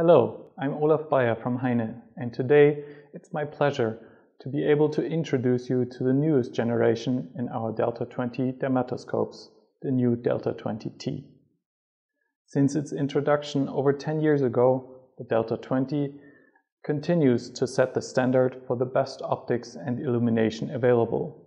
Hello, I'm Olaf Bayer from Heine, and today it's my pleasure to be able to introduce you to the newest generation in our Delta 20 dermatoscopes, the new Delta 20T. Since its introduction over 10 years ago, the Delta 20 continues to set the standard for the best optics and illumination available.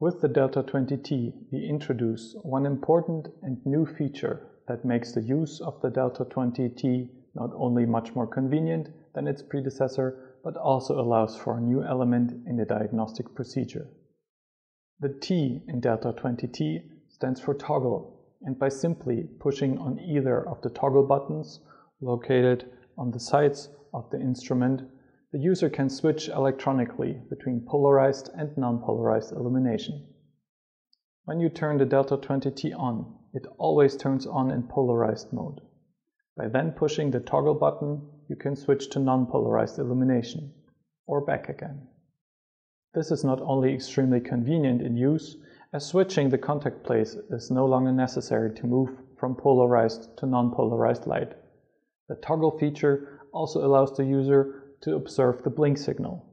With the Delta 20T, we introduce one important and new feature that makes the use of the Delta 20T not only much more convenient than its predecessor, but also allows for a new element in the diagnostic procedure. The T in Delta 20T stands for toggle, and by simply pushing on either of the toggle buttons located on the sides of the instrument, the user can switch electronically between polarized and non-polarized illumination. When you turn the Delta 20T on, it always turns on in polarized mode. By then pushing the toggle button, you can switch to non-polarized illumination, or back again. This is not only extremely convenient in use, as switching the contact plate is no longer necessary to move from polarized to non-polarized light. The toggle feature also allows the user to observe the blink signal.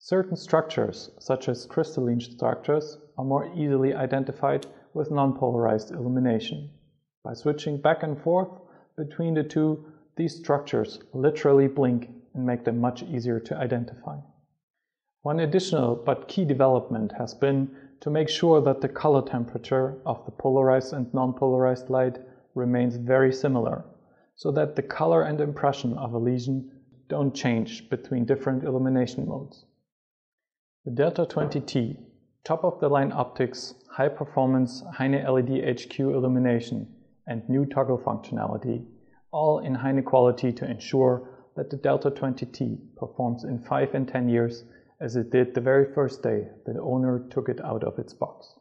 Certain structures, such as crystalline structures, are more easily identified with non-polarized illumination. By switching back and forth between the two, these structures literally blink and make them much easier to identify. One additional but key development has been to make sure that the color temperature of the polarized and non-polarized light remains very similar, so that the color and impression of a lesion don't change between different illumination modes. The Delta 20T, top of the line optics, high performance Heine LED HQ illumination and new toggle functionality, all in Heine quality to ensure that the Delta 20T performs in 5 and 10 years as it did the very first day the owner took it out of its box.